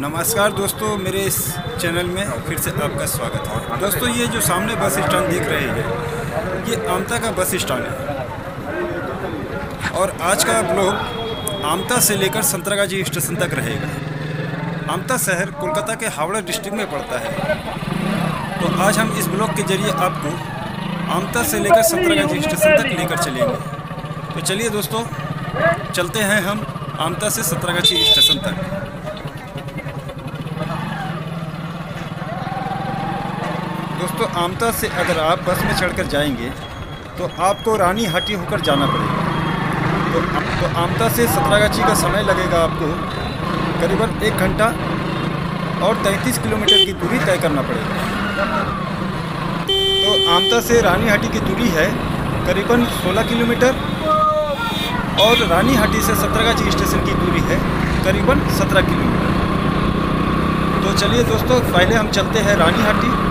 नमस्कार दोस्तों मेरे इस चैनल में फिर से आपका स्वागत है। दोस्तों ये जो सामने बस स्टैंड दिख रहे हैं, ये आमता का बस स्टैंड है। और आज का ब्लॉग आमता से लेकर संतरागाजी स्टेशन तक रहेगा। आमता शहर कोलकाता के हावड़ा डिस्ट्रिक्ट में पड़ता है। तो आज हम इस ब्लॉग के ज़रिए आपको आमता से लेकर संतरागाजी स्टेशन तक लेकर चलेंगे। तो चलिए दोस्तों, चलते हैं हम आमता से संतरागाछी स्टेशन तक। दोस्तों आमता से अगर आप बस में चढ़कर जाएँगे तो आपको रानी हाटी होकर जाना पड़ेगा। तो, तो आमता से सतरागाछी का समय लगेगा आपको करीबन एक घंटा और 33 किलोमीटर की दूरी तय करना पड़ेगा। तो आमता से रानी हाटी की दूरी है करीबन 16 किलोमीटर और रानी हाटी से सतरागाछी स्टेशन की दूरी है करीबन 17 किलोमीटर। तो चलिए दोस्तों पहले हम चलते हैं रानी हाटी।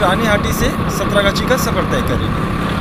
रानी हाटी से सतरागाछी का सफ़र तय करेंगे।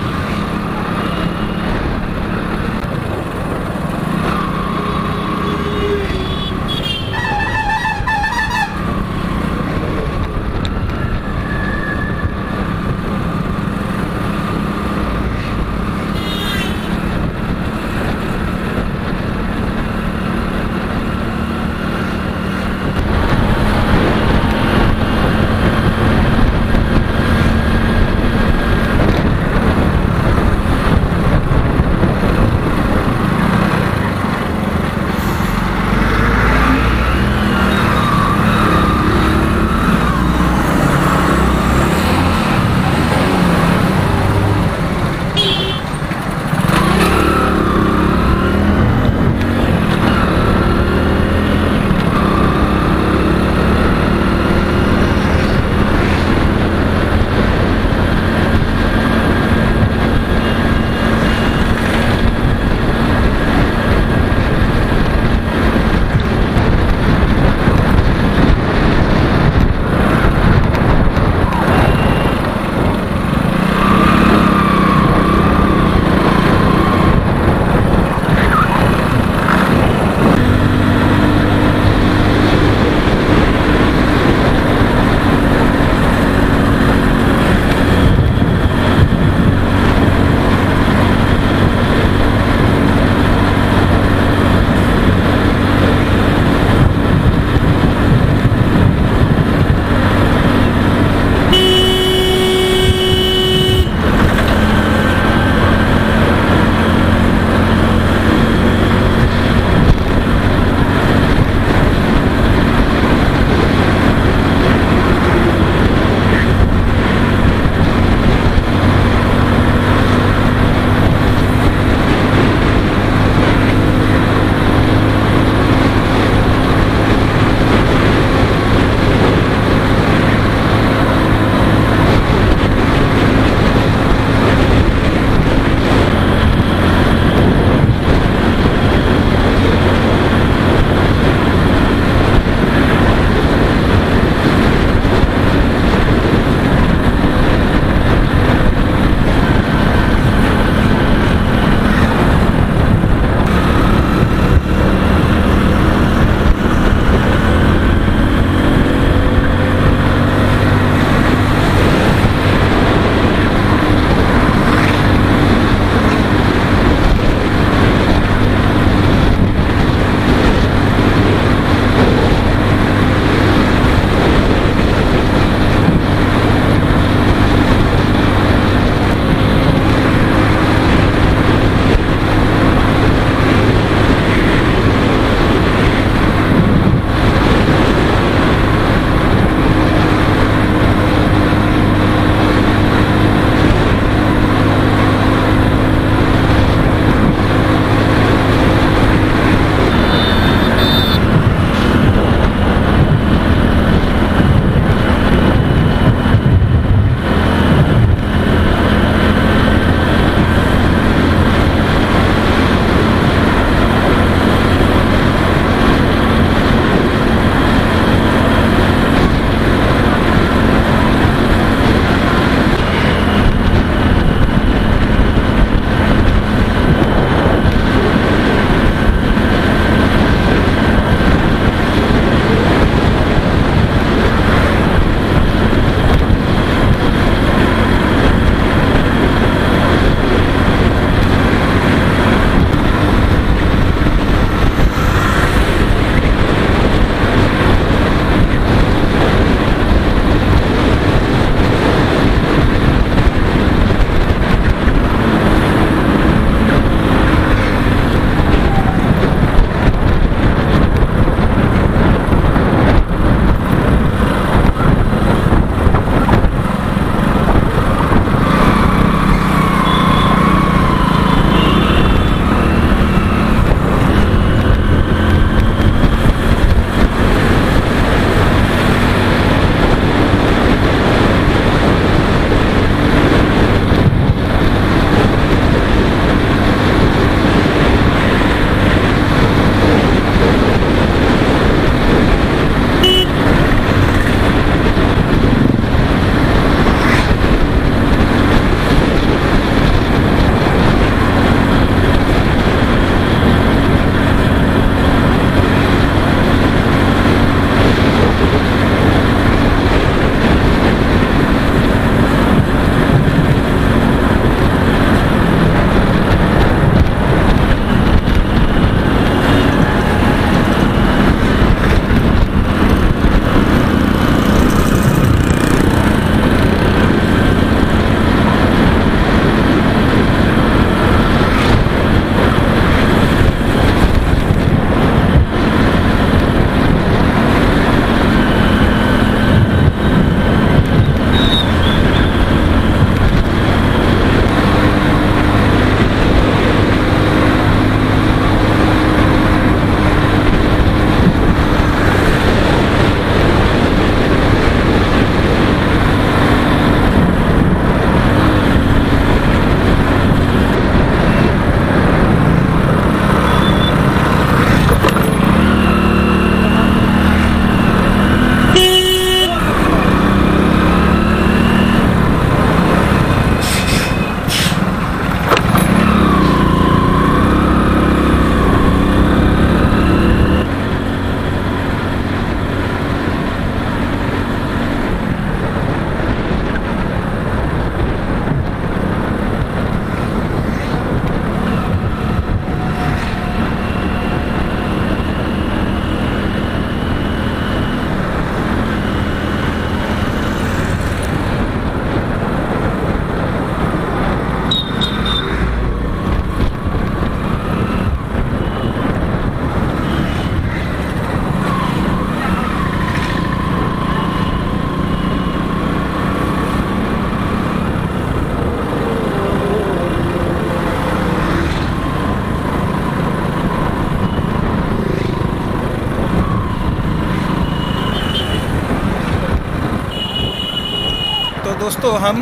दोस्तों, हम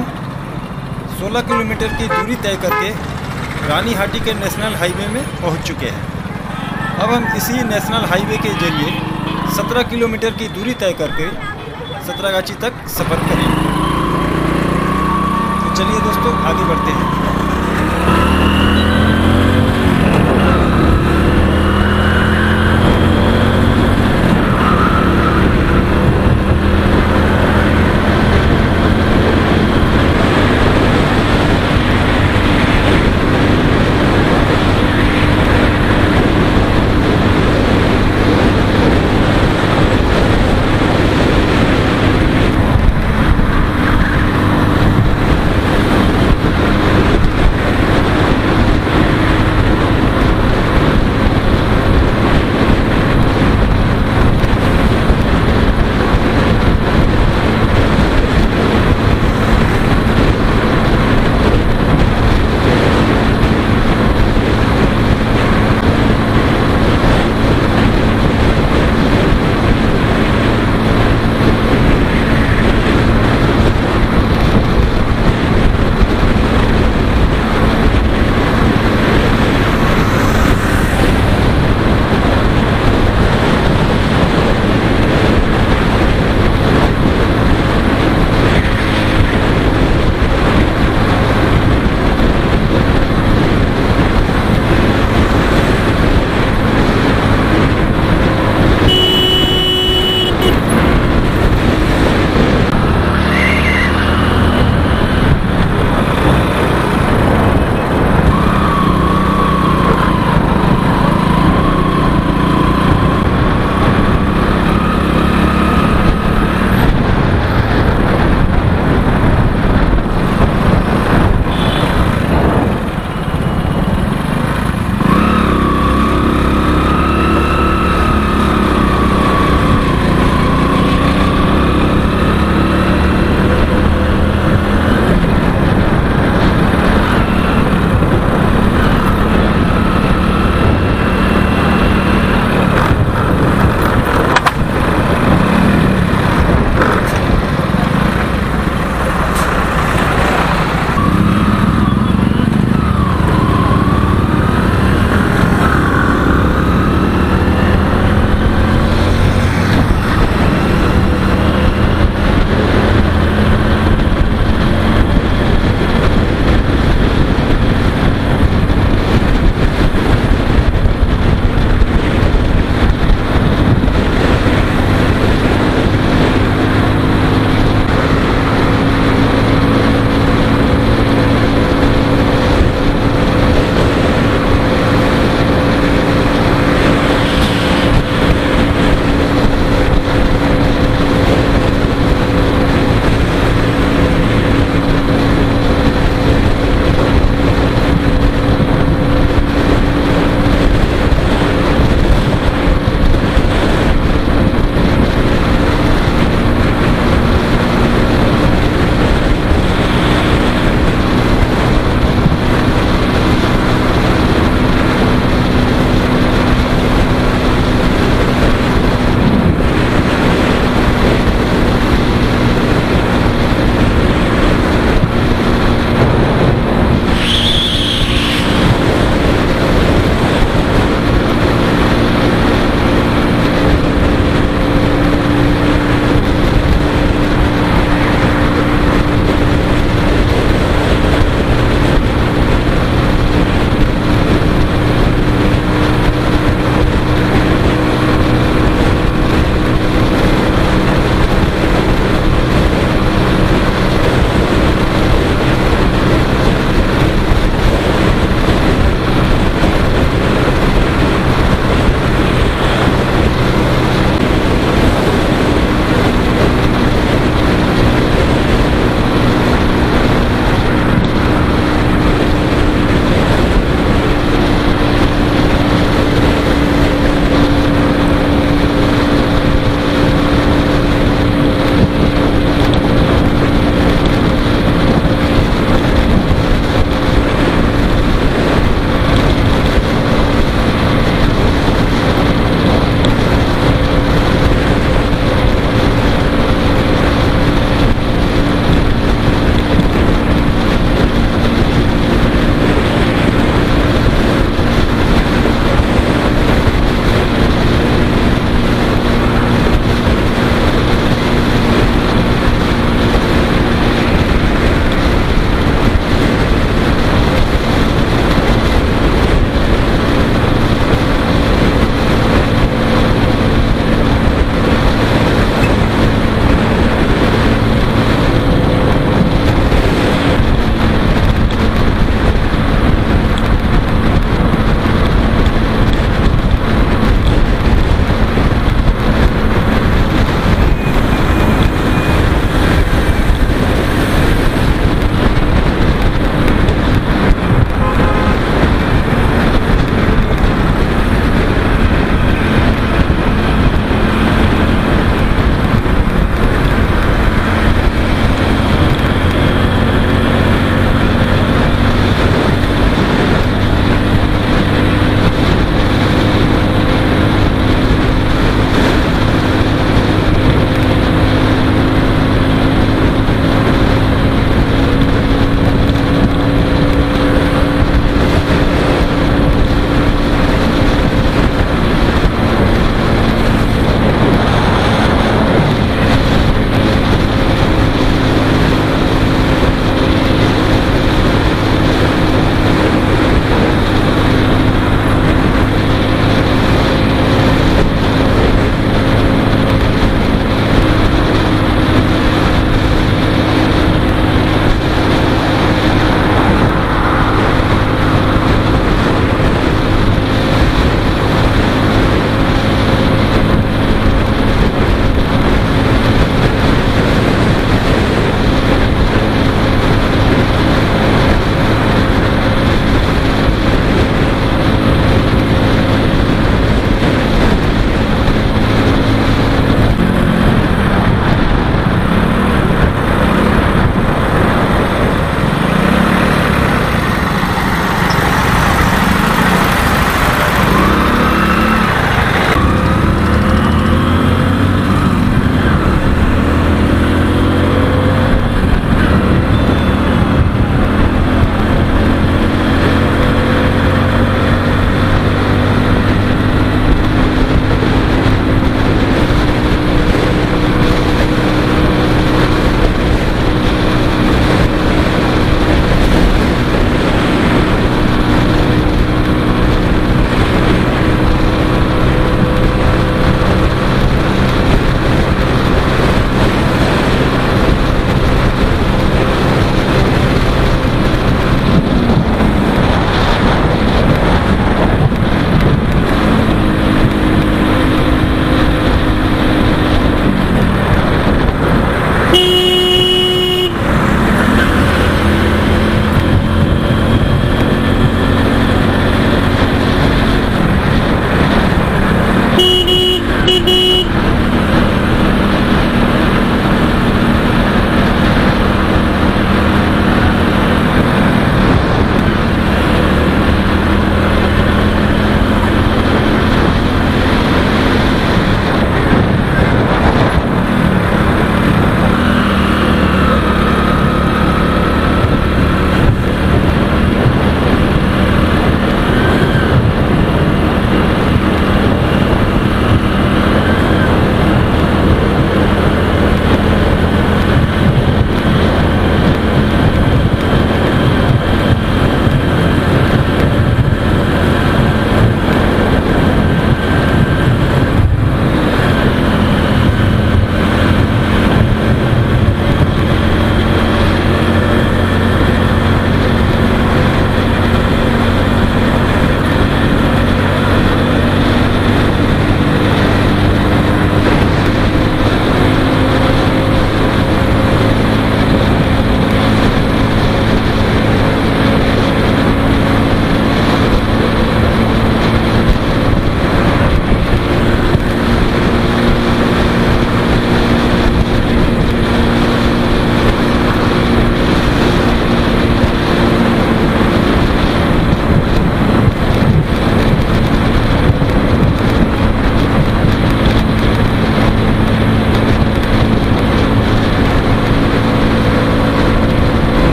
16 किलोमीटर की दूरी तय करके रानी हाटी के नेशनल हाईवे में पहुँच चुके हैं। अब हम इसी नेशनल हाईवे के ज़रिए 17 किलोमीटर की दूरी तय करके सतरागाची तक सफ़र करेंगे। तो चलिए दोस्तों, आगे बढ़ते हैं।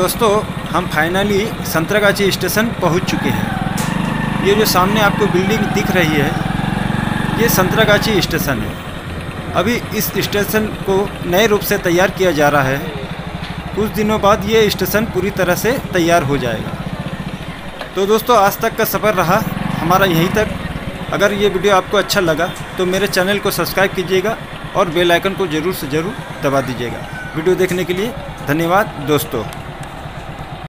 दोस्तों, हम फाइनली संतरागाछी स्टेशन पहुँच चुके हैं। ये जो सामने आपको बिल्डिंग दिख रही है, ये संतरागाछी स्टेशन है। अभी इस स्टेशन को नए रूप से तैयार किया जा रहा है। कुछ दिनों बाद ये स्टेशन पूरी तरह से तैयार हो जाएगा। तो दोस्तों, आज तक का सफ़र रहा हमारा यहीं तक। अगर ये वीडियो आपको अच्छा लगा तो मेरे चैनल को सब्सक्राइब कीजिएगा और बेल आइकन को ज़रूर से ज़रूर दबा दीजिएगा। वीडियो देखने के लिए धन्यवाद दोस्तों।